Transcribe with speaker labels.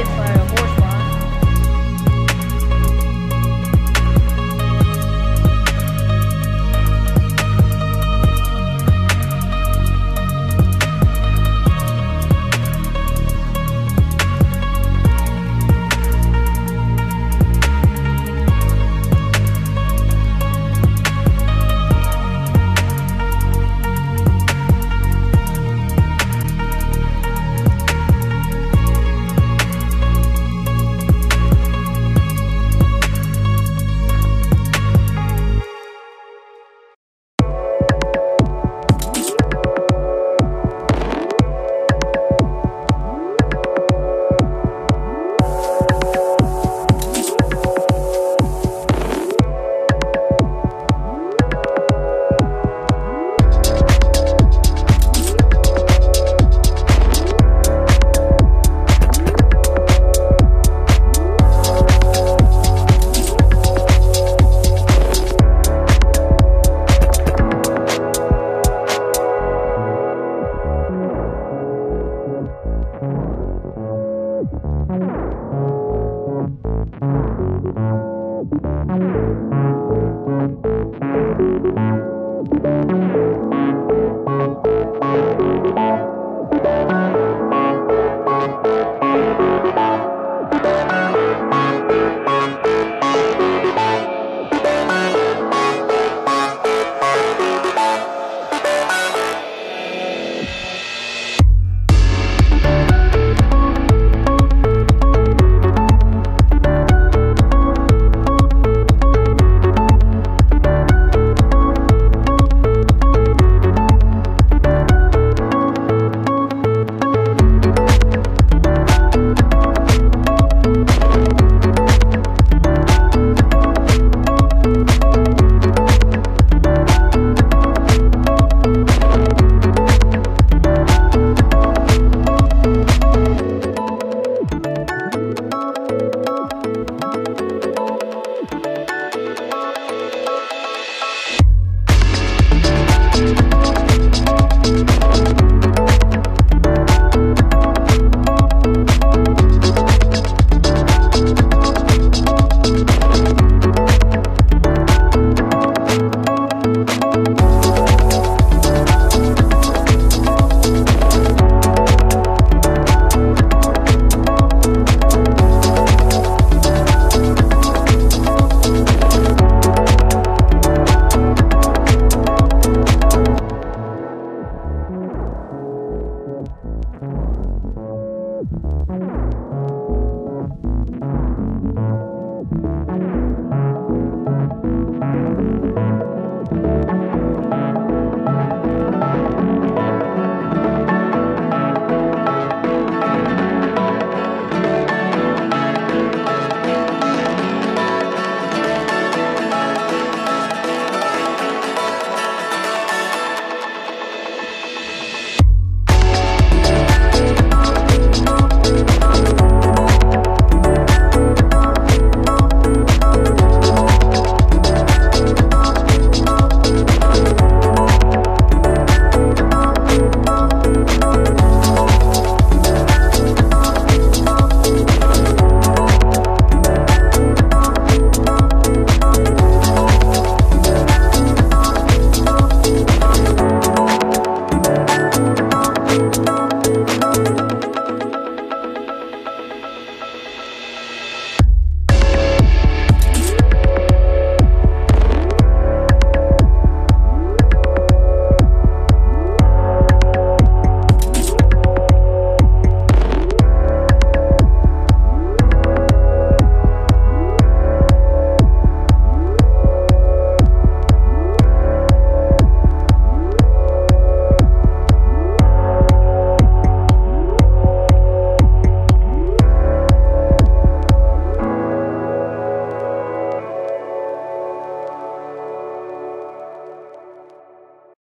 Speaker 1: it for